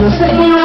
無制限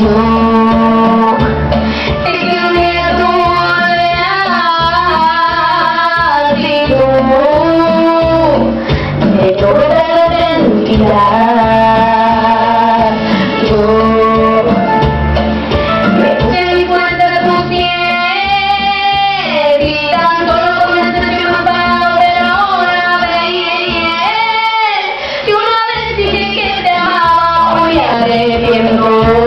yo es que un me duele digo me llora la identidad yo me mi cuenta de tu piel y tanto lo comencé a matar pero ahora veía y y una vez dije que te amaba hoy haré tiempo